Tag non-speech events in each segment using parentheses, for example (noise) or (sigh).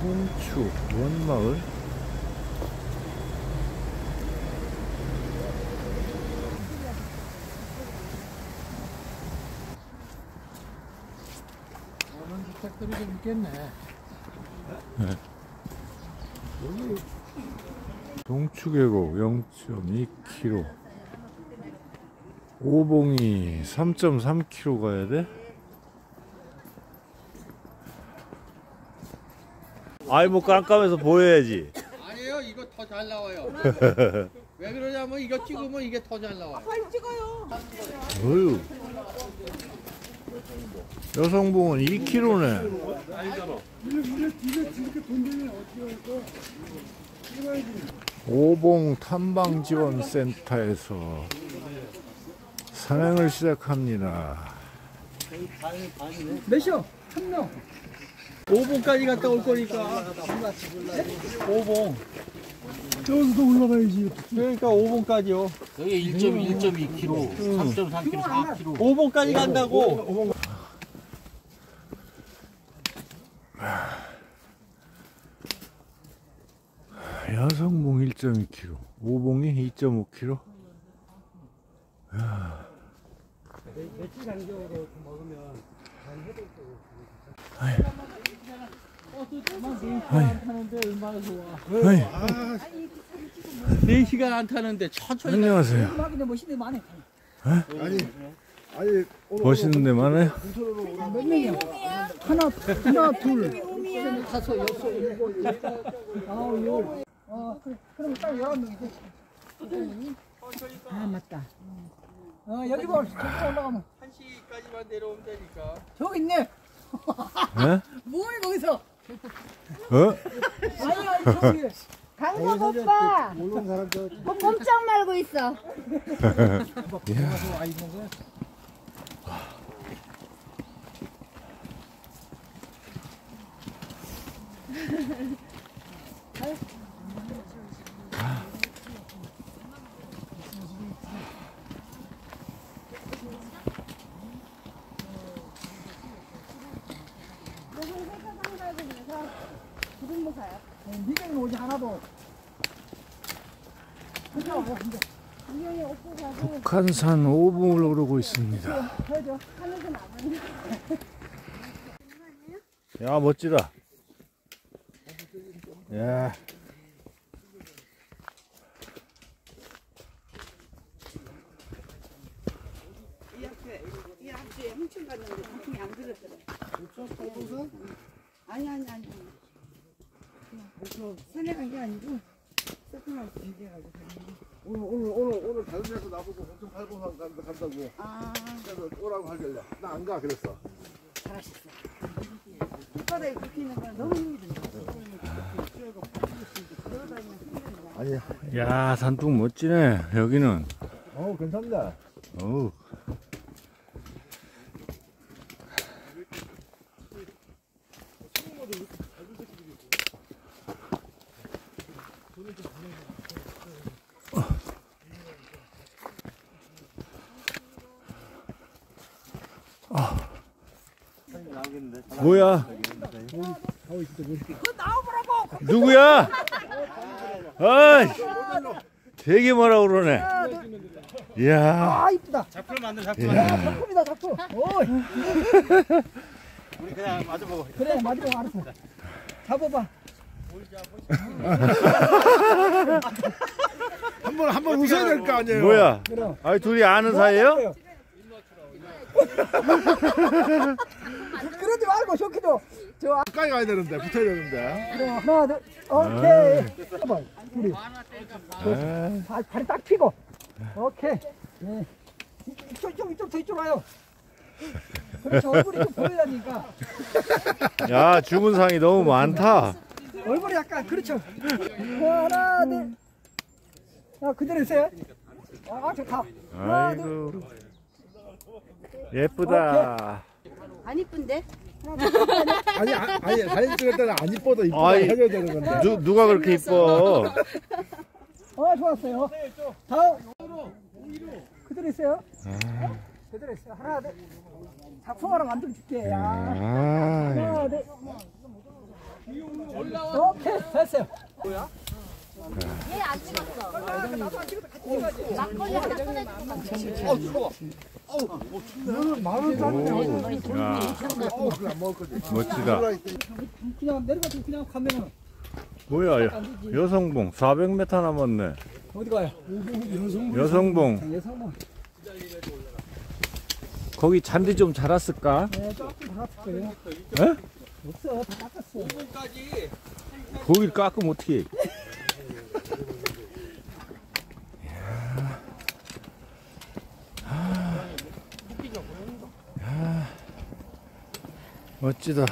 송추 원마을 오는 주택들이 좀 있겠네. 동추계곡 0.2km 오봉이 3.3km 가야 돼? 아이 뭐 깜깜해서 보여야지 아니에요, 이거 더 잘 나와요. (laughs) 왜 그러냐면 이거 찍으면 이게 더 잘 나와요. 어휴 여성봉은 2km네 오봉 탐방지원센터에서 산행을 시작합니다 몇이요? 한 명. 5봉까지 갔다 올 거니까. 5봉. 저기서 올라가야지. 그러니까 5봉까지요. 여기 1.1.2kg, 3.3kg, 4kg. 5봉까지 간다고. 여성봉 1.2km 오봉이 2.5km 타는데 얼마나 좋 아. 아이, 4시간 안 타는데 천천히. 안녕하세요 막인데 멋있는 많네. 멋있는 데 많아요? 몇 명이야? 하나, 하나, 둘, 셋, 다섯, 여섯, 일곱, 여덟, 아홉, 열. 어. 그럼 딱 열한 명이지. 아, 맞다. 어, 여기 봐. 저기 올라가면. 1시까지만 내려오면 되니까. 저기 있네. 예? 뭐해, (laughs) 거기서? 어? 아니, 아니, 저기. 강석 오빠 뭐 꼼짝 말고 있어 (laughs) (laughs) 니가 오지 하나도. 북한산 오봉을 오르고 있습니다. (laughs) 야 멋지다. 야. 이 앞에 훔쳐 갔는데 당신이 안 들었더래. 아니 아니 아니. 산에 간 게 아니고 조금만 준비해가지고. 오늘 오늘 오늘 오늘 다른 데서 나보고 엄청 팔고 간- 간다 간다고. 아. 그래서 오라고 하길래. 나 안 가 그랬어. 잘하셨어. 혓바닥에 굽히는 건 너무 힘이 든다. 아니 야. 산뚝 멋지네 여기는. 어 괜찮네. 어우 뭐야? 누구야? 아이, 되게 뭐라 그러네. 이야, 아, 이쁘다. 작품을 만들 야, 작품. 작품이다, 작품. 오, 우리 그냥 마주 보고. 그래, 마지막 알았어. 잡아봐. (laughs) 한번 한번 웃어야 될 거 아니에요 뭐야? 그럼. 아, 둘이 아는 사이예요? (laughs) 그러지 말고, 쇼키도. 저, 가까이 가야 되는데 붙어야 되는데 그래, 하나, 둘, 오케이. 잠깐만, 둘이. 아, 발, 발이 딱 피고. 오케이. 네. 이쪽, 이쪽, 이쪽, 더 이쪽 와요. 그렇죠. 얼굴이 좀 보이려니까. 야, 죽은 상이 너무 많다. 얼굴이 약간, 그렇죠. 하나, 둘. 자, 그대로 있어요. 아, 좋다. 하나, 둘. 아이고, 예쁘다. 안 이쁜데? 아니 아, 아니 사진 찍을 때는 안 이뻐도 이쁘다 아이. 해줘야 되는 건데 누, 누가 그렇게 이뻐? 어, 좋았어요. 다음. 그대로 있어요. 그대로 있어요. 하나, 둘. 작품 하나 만들어 줄게. 야. 아, 하나, 둘. 오케이 됐어요. 얘안 찍었어. 막걸리 하나 꺼내주고 오, 야, 멋지다. 그냥 내려가서 그냥 가면은 뭐야, 여- 여성봉 400m 남았네. 어디 가요? 여성봉 예상만. 거기 잔디 좀 자랐을까? 네, 조금 받았을 거예요. 에? 없어, 다 깎았어. 거기를 깎으면 어떻게? 멋지다.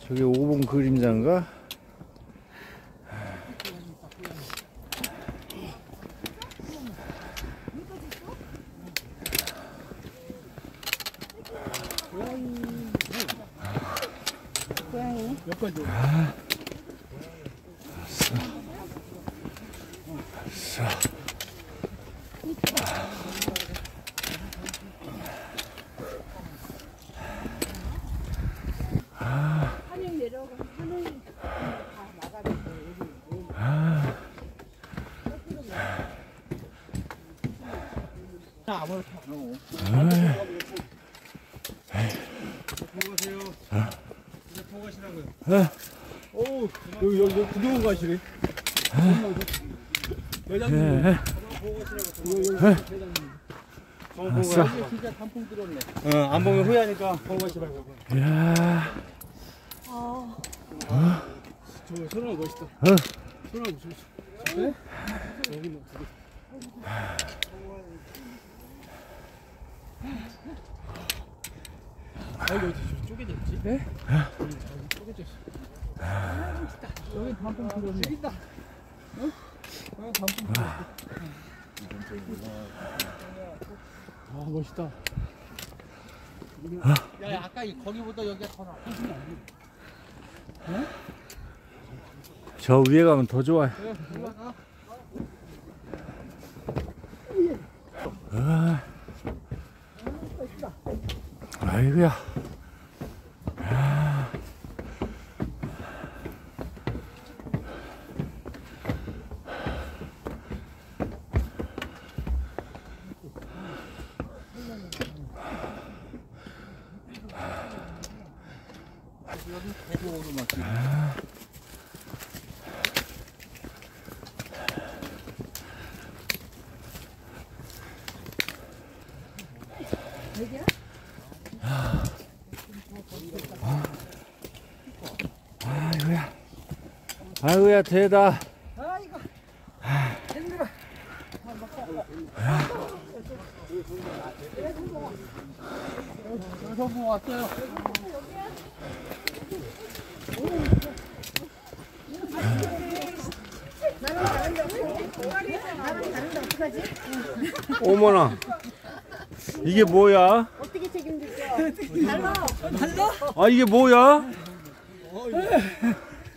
저게 5번 그림자인가? 여기 여기 구경 가시네. 예. 아싸. 어, 안 보면 후회하니까 보고 가시라고. 이야. 저 소나무 멋있다. 어. 소나무 멋있어. 네? 여기 뭐 저기. 아 이거 어디 쪼개져 있지? 네? 여기 있어. 여기 단풍 들어오네. 여기다. 어? 아 멋있다. 야, 야 아까 이 거기보다 여기가 더 나. 저 위에 가면 더 좋아요. 아. 아이고야. 아이고야. 아이고야, 대다. 아이고. 여성분 왔어요. 어머나. 이게 뭐야? 어떻게 책임질게요? 아, 이게 뭐야?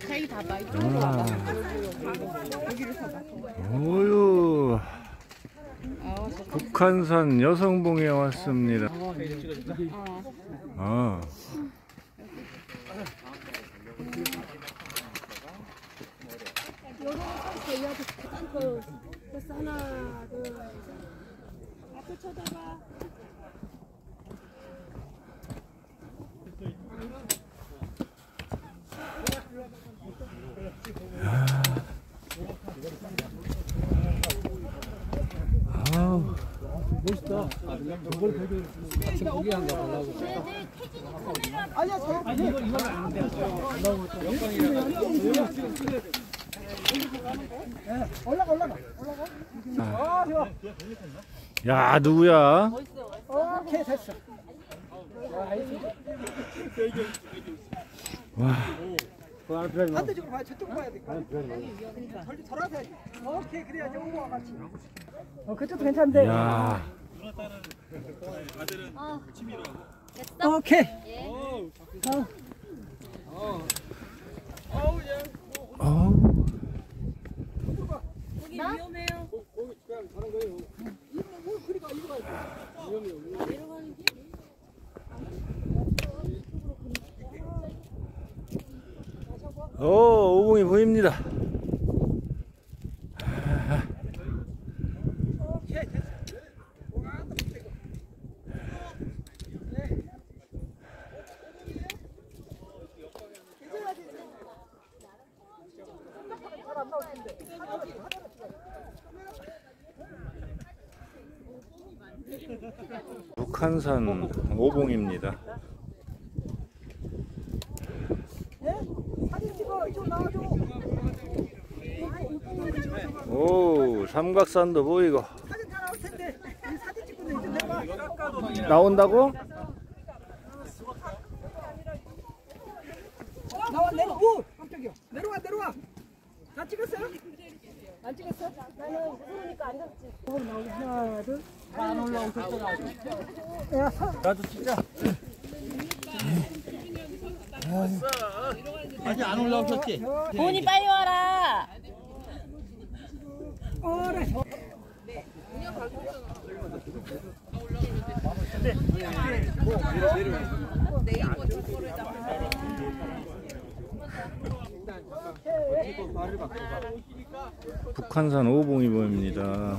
저기 봐봐. 이쪽으로 와봐. 오유. 북한산 여성봉에 왔습니다. 아. 그래서 하나, 둘, 셋. 앞에 쳐다봐. 멋있다. 저걸 배경 같이 구경한 거 보려고. 아니야, 저 아니 이거 이거 안 돼. 올라가, 올라가. 올라가. 아, 좋아. 야, 누구야? 오케이, 됐어. 반대쪽으로 봐야 저쪽으로 봐야 돼. 덜 돌아서 해야지. 오케이 그래야지 오고와 같이. 어 그쪽도 괜찮은데. 야. 오케이. 어우. 오, 오공이 보입니다. 북한산 오봉입니다. 사진 찍어 이쪽 나와줘. 오, 삼각산도 보이고. 나온다고? 나와 내려. 오 깜짝이야. 내려와 내려와. 다 찍었어요? 안 찍었어? 나는 그러니까 안. 나오고 하나 둘. 안 올라오셨잖아. 야 서. 나도 진짜. 아직 안 올라오셨지? 돈이 빨리 와라. 북한산 오봉이 보입니다.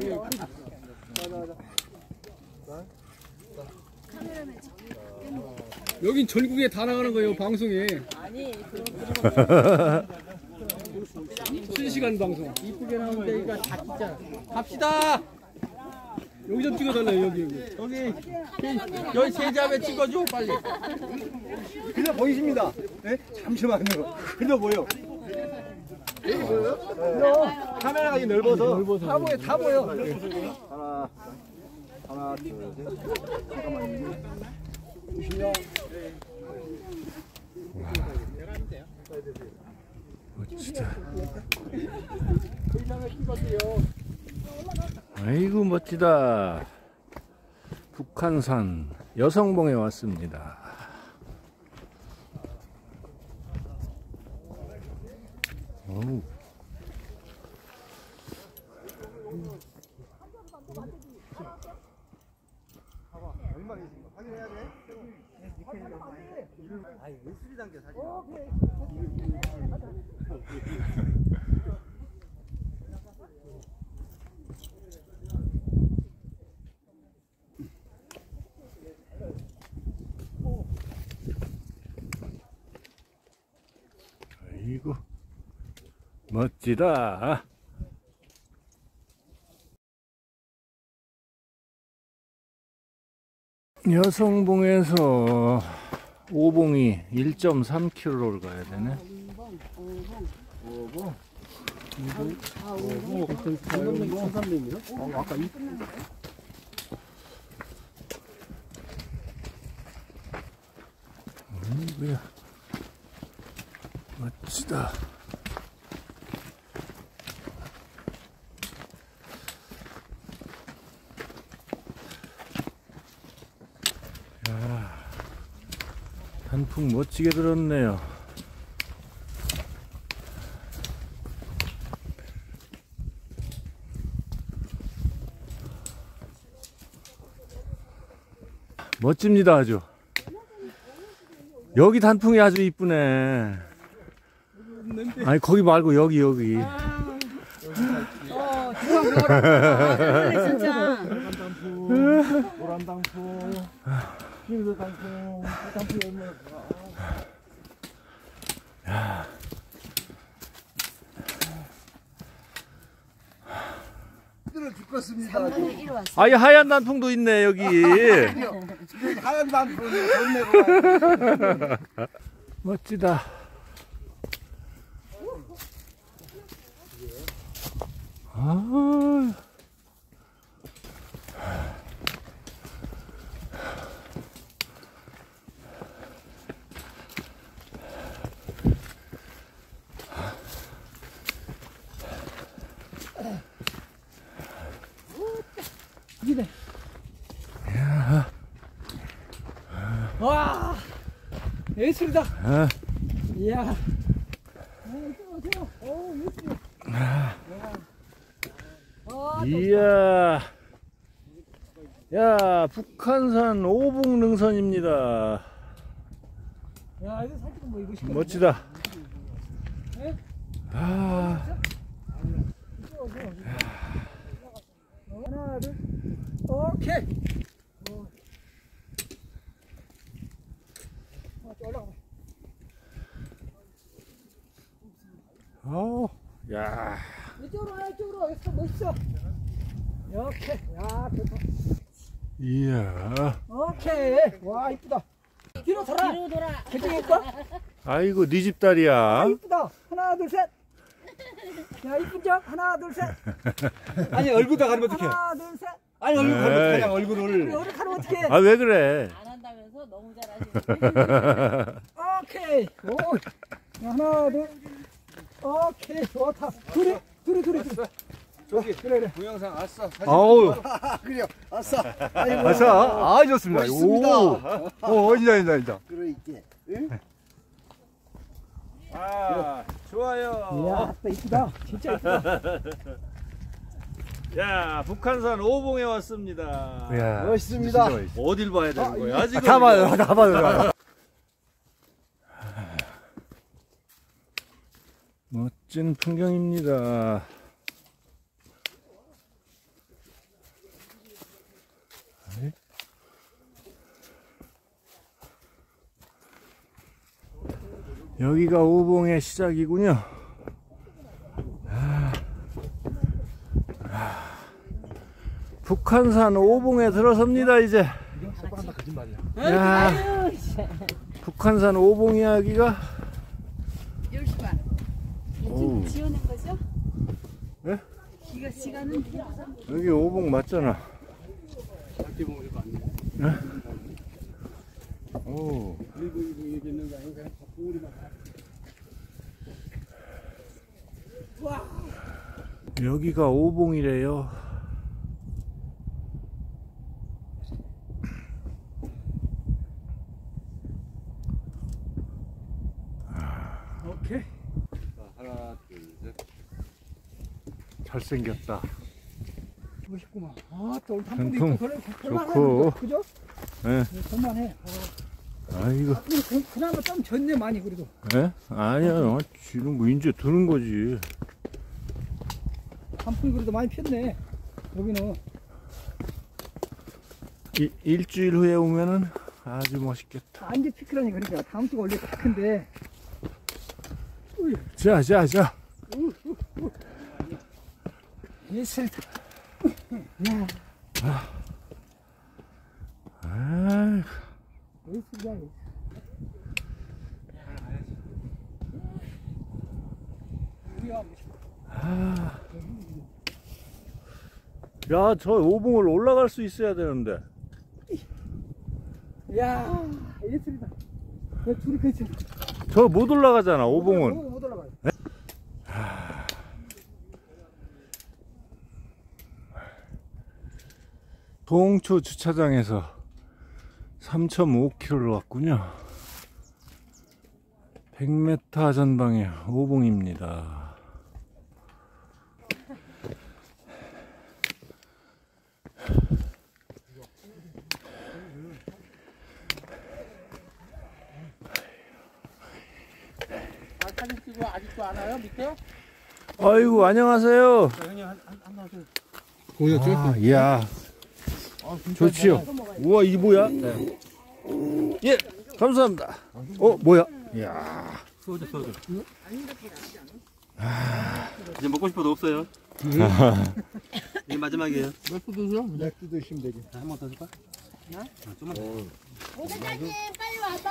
여긴 전국에 다 나가는 거예요 방송에 (laughs) 실시간 방송 이쁘게 나오는 데가 다 진짜. 갑시다. 여기 좀 찍어달래요 여기 여기 여기 여기 세자매 찍어줘 빨리. 그냥 보이십니다. 네? 잠시만요. 그냥 보여. 여기 보여요? 카메라가 이 넓어서. 다 보여 다 보여. 하나, 하나, 둘, 셋. 잠깐만요. 보시면 멋지다. 아이고 멋지다. 북한산 여성봉에 왔습니다. 어우. 아이 고 멋지다. 여성봉에서 오봉이 1.3km를 가야 되네. 멋지다. 야, 단풍 멋지게 들었네요. 멋집니다, 아주. 여기 단풍이 아주 이쁘네. 아니 거기 말고 여기 여기 그러네 진짜. 노란 당포, 흰색 얼마 죽겠습니다. 아이 하얀 단풍도 있네 여기. 하얀 돈 내고 와요. (laughs) 멋지다. 아, 이네. 와, 예술이다. 아, 이야. 오, 예술. 이야. 야, 북한산 오봉 능선입니다. 야, 이거 사진 뭐. 멋지다. 아, 하나, 둘. 오케이. 어. 어, 또 올라가. 어, 야, 이쪽으로 와, 이쪽으로. 여기서 멋있어. 이렇게. 야, 좋다. 이야. 오케이. 와, 이쁘다. 뒤로 돌아. 뒤로 돌아. 있고. 아이고, 네 집 딸이야. 이쁘다. 하나, 둘, 셋. 야, 점. 하나, 둘, 셋. (laughs) 아니 얼굴 다 가리면 어떡해 하나, 둘, 셋. 아니 얼굴 에이. 가리면 우리 얼굴을 오늘 가면 어떡해. 아, 왜 그래? 안 한다면서 너무 잘하시네. (laughs) 오케이. 오. 야, 하나, 둘. 오케이. 좋다. 둘이, 둘이, 둘이, 둘이. 저기 그래, 그래. 동영상 아싸 사진 아우, (laughs) 그래요. 아싸. 아이고. 아싸 아 좋습니다 멋있습니다. 오 어, 인자 인자 인자 그러 있게. 응? 아, 좋아요. 이야, 또 이쁘다. 진짜 이쁘다. (laughs) 야, 북한산 오봉에 왔습니다. 야 멋있습니다. 어딜 봐야 되는 거야? 지금 다 봐요 다 봐요 멋진 풍경입니다. 여기가 오봉의 시작이군요. 아, 아, 북한산 오봉에 들어섭니다 이제. 야, 북한산 오봉 이야기가 오우. 지어낸 거죠? 네? 기가 시간은 여기 오봉 맞잖아. 밖에 보면 이거 안 돼. 오. 이거 이거 여기 있는 거 아닌가 우리만 여기가 오봉이래요. 오케이. 하나 둘셋 잘생겼다. 멋있구만. 아, 또 오늘 전통 단풍도 있고 그래. 볼만하네, 좋고. 그죠? 네. 네, 볼만해. 아이고. 근데 그, 그나마 좀 졌네, 많이 그래도. 예? 아니야. 지금 뭐 이제 드는 거지. 단풍이 그래도 많이 폈네. 여기는. 이, 일주일 후에 오면은 아주 멋있겠다. 안지 피크라니 그러니까 다음 주가 원래 다 큰데. 자, 자, 자. 예술이다. 아, 예술이야. 예술. 우리가 야, 저 오봉을 올라갈 수 있어야 되는데. 야 예술이다. 야, 둘이 그치. 저못 올라가잖아, 오봉은. 동초 주차장에서 3.5km를 왔군요. 100m 전방의 오봉입니다. 아, 사진 찍고 아직도 안 와요 밑에? 아이고 안녕하세요. 보였죠? 아, 이야. 좋지요. 우와 이 뭐야? 예, 감사합니다. 어 뭐야? 이야. 소주 소주. 이제 먹고 싶어도 없어요. 이게 마지막이에요. 맥주 드세요? 맥주 드시면 되지. 한번 더 줄까? 좀만 사장님 빨리 와봐.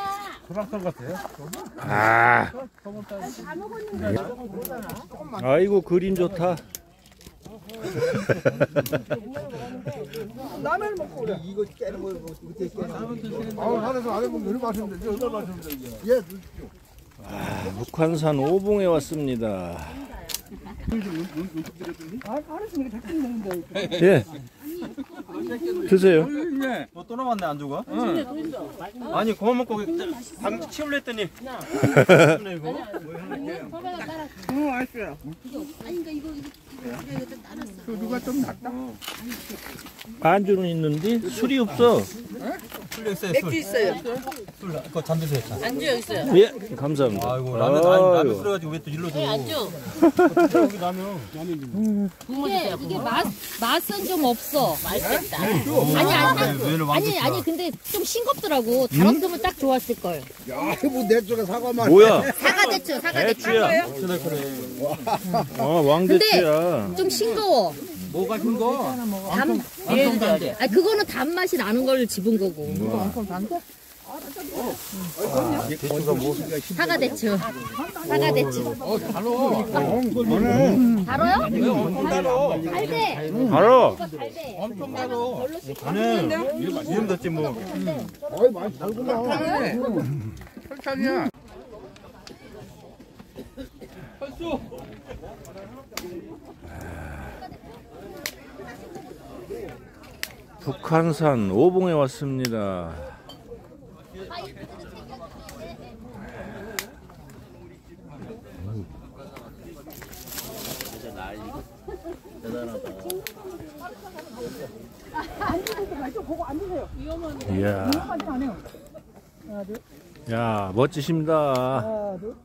아. 아이고 그림 좋다. 라면 먹고 그래. 이거 깨는 거 어떻게 깨는 거? 아, 하나서 안 해보면 마시면 되지? 얼마나 마시면 되지? 예, 북한산 오봉에 왔습니다. 아. 예. 드세요. 어, 또 남았네 안주가? 아니 그만 먹고 방 치울래 했더니 안주는 있는데 술이 없어. 술 있어요 술. 있어요. 술 그거 잠 드세요 잠. 안주 여기 있어요. 예, 감사합니다. 아이고 라면 아니 라면. 끓여가지고 왜 또 일로 줘? 안주. 여기 라면. 이게 이게 맛 맛은 좀 없어. 맛있 겠다. 아니 아니 왜, 왜 아니 아니 근데 좀 싱겁더라고. 달았으면 딱 좋았을 걸. 야, 뭐내 쪽에 사과만. 뭐야? 사과 대추 사과 대추. 대추야. 어, 왕대추야. 좀 싱거워. 뭐가 싱거? 담. 이래줘야 돼. 아 그거는 단맛이 나는 걸 집은 거고. 사과 대추. 사과 대추. 달아요? 달대. 바로. 엄청 가도 나는 이름 뒀지 뭐. 어이, 많이 달구나. 철창이야. 북한산 오봉에 왔습니다. 보고 앉으세요. 이야, 빨리 안 해요. 하나, 둘, 야 멋지십니다. 하나, 둘.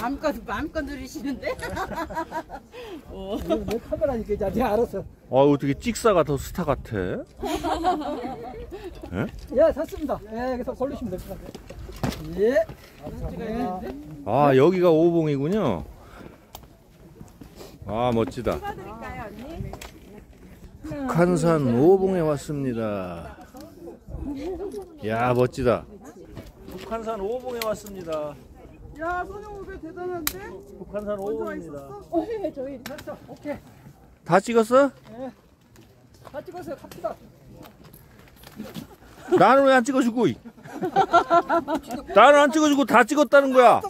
마음껏 마음껏 누리시는데? 이거 내 카메라니까 이제 내가 알았어. 아 어떻게 찍사가 더 스타 같아? (laughs) 예, 샀습니다. 예, 여기서 고르시면 될 것 같아요. 예. 감사합니다. 아 여기가 오봉이군요. 아 멋지다. 북한산 오봉에 왔습니다. 야 멋지다. 북한산 오봉에 왔습니다. 야, 선영우배 대단한데? 북한산 오봉입니다. 어, 예, 저희 됐어. 오케이. 다 찍었어? 다 찍었어요. 갑시다. 나는 왜 안 찍어주고? 이? 나는 안 찍어주고 다 찍었다는 거야.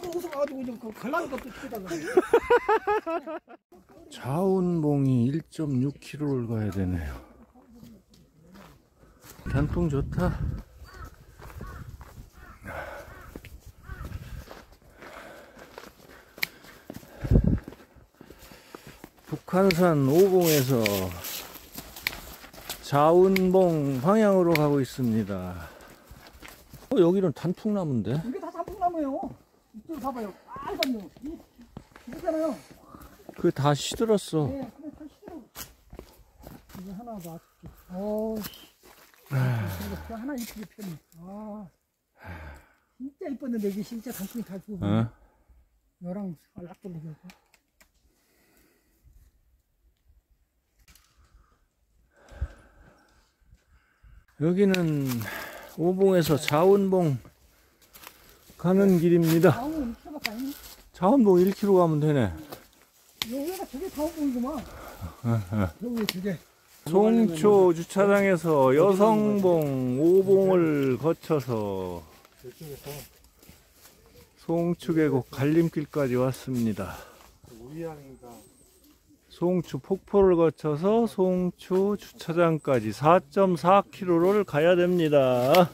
자운봉이 1.6km를 가야 되네요. 단풍 좋다. 북한산 오봉에서 자운봉 방향으로 가고 있습니다. 어, 여기는 단풍나무인데? 이게 다 단풍나무예요. 이쪽 봐봐요. 빨간 요. 이- 이거잖아요. 그게 다 시들었어. 예, 그래, 다 싫어. 이거 하나 봐. 어, 이거 하나 이쁘게 폈네. 아, 진짜 이뻤는데 이게 진짜 단풍이 다 주고 어? 너랑 하고. 여기는 오봉에서 자운봉 가는 길입니다. 아우, 이렇게밖에 아니네. 자운봉 1km 가면 되네. 여기가 되게 다운봉이구만. 여기 두 개. 송초 주차장에서 여성봉 5봉을 거쳐서 송추계곡 갈림길까지 왔습니다. 송추 폭포를 거쳐서 송추 주차장까지 4.4km를 가야 됩니다.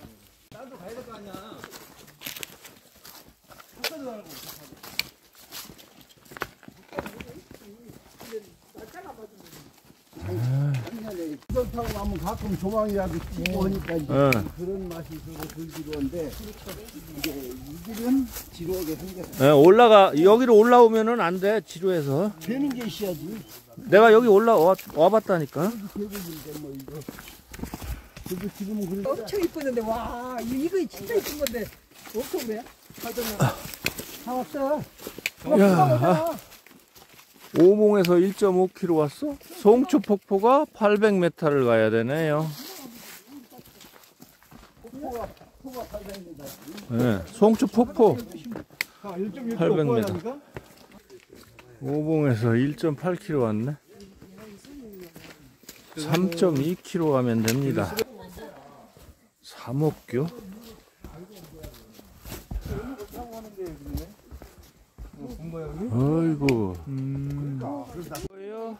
타고 가면 가끔 조망이라도 찍고 하니까 이제 어. 그런 맛이 있어서 덜 지루한데 이게 이 길은 지루하게 생겼어. 예, 올라가 여기로 올라오면은 안 돼 지루해서 되는 게 있어야지. 내가 여기 올라와 와봤다니까 계곡인데 뭐 이거. 그래도 지금은 그래. 엄청 이쁘는데 와 이- 이거 진짜 이쁜 건데 엄청 왜? 다 왔어. 야 오몽에서 1.5km 왔어? 송추 폭포가 800m를 가야 되네요. 네, 송추 폭포. 아, 1.6km 800m. 오봉에서 1.8km 왔네. 3.2km 가면 됩니다. 삼옥교 아이고 뭐예요?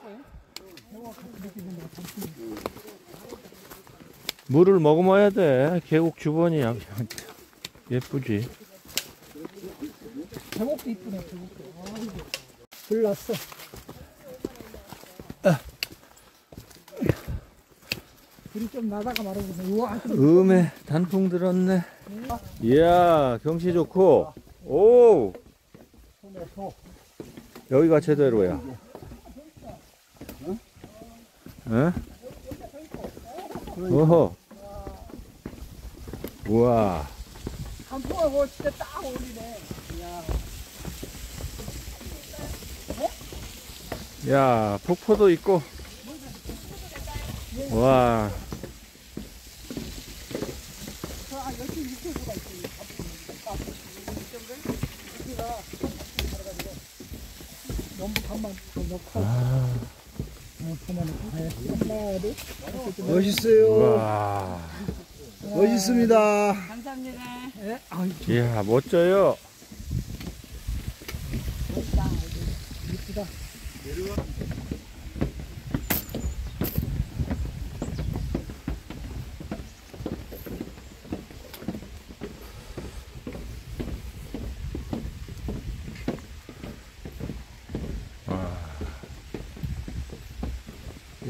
물을 머금어야 돼 계곡 주변이야 (laughs) 예쁘지 제목도 이쁘네 제목도. 아이고. 불났어. 불이 좀 나다가 말아보세요. 우와, 음에 단풍 들었네. 이야, 경치 좋고. 오! 여기가 제대로야. 응? 어허. 우와. 단풍하고 진짜 딱 어울리네. 야, 폭포도 있고. 와. 둘. 멋있어요. 와. 멋있습니다. 예? 아이, 이야, 멋져요. 이쁘다.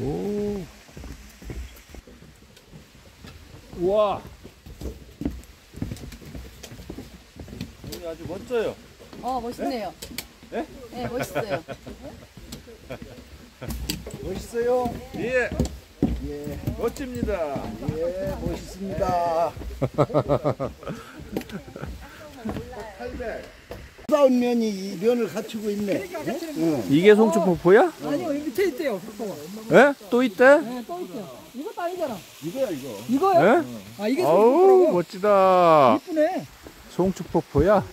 오. 우와. 여기 아주 멋져요. 어 멋있네요. 네? 네 멋있어요. 멋있어요. 예. 예, 멋집니다. 예, 다운 면이 이 면을 갖추고 있네. 응. 이게 송추폭포야? 아니요, 여기 밑에 있대요. 폭포가. 예? 또 있대? 네, 또 있대요. 이것도 아니잖아. 이거야 이거. 이거요? 예? 아, 이게 송포라고. 멋지다. 이쁘네. 송추폭포야?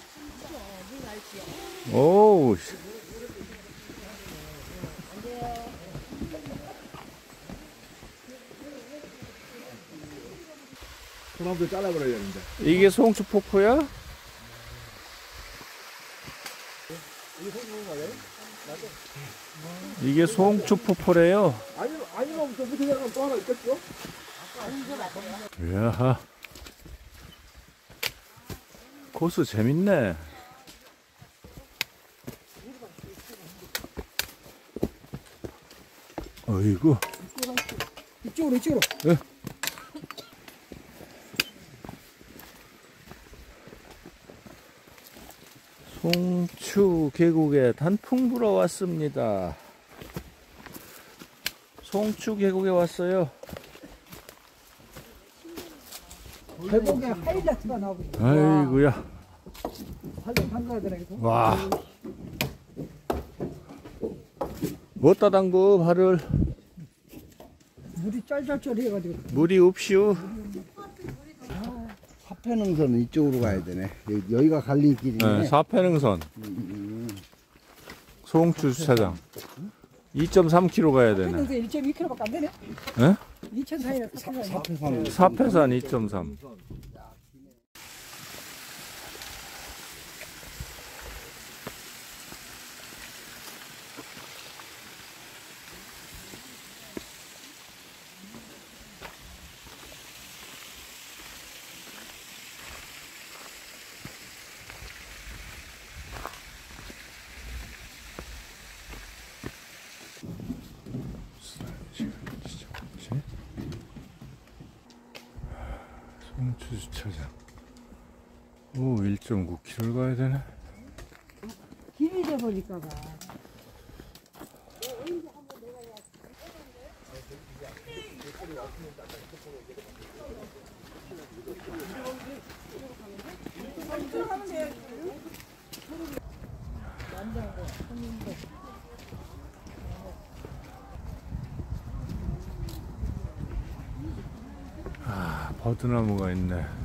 오 소나무도 잘라버려야 되는데. 이게 송추 폭포야? 이게 송추 폭포래요. 아니 아니면 저 밑에 가면 또 하나 있겠죠? 이야. 코스 재밌네. 어이구. 이쪽으로, 이쪽으로. 송추 계곡에 단풍 불어 왔습니다. 송추 계곡에 왔어요. 계곡에 하이라이트가 나오고 있어. 아이고야. 와. 못다 담그 발을 물이 짤짤짤 해가지고. 물이 없이요. 화폐능선은 이쪽으로 가야 되네. 여기, 여기가 갈림길이네. 네, 사패능선. 송추 주차장. 2.3km 가야 되네. 근데 1.2km밖에 안 되네. 예? 2천 사이라 사이라. 사패산. 사패산 2.3. 주차장. 오, 1.9km 가야 되네. 길이 돼버릴까 봐. 아, 버드나무가 있네.